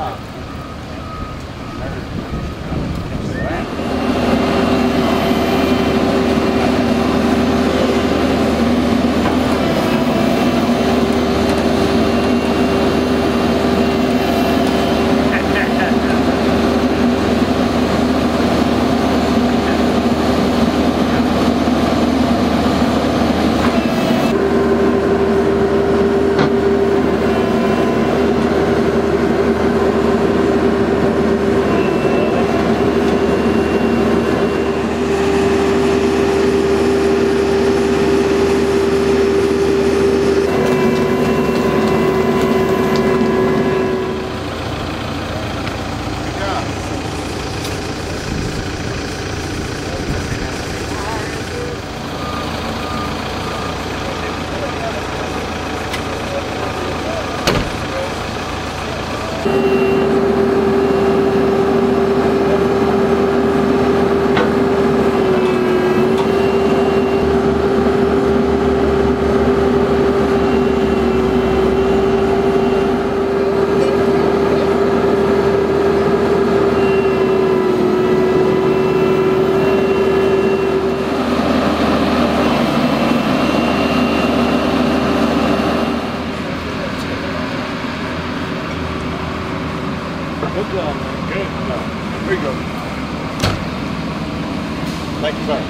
up. Good job, man. Good. Here you go. Thank you, sir.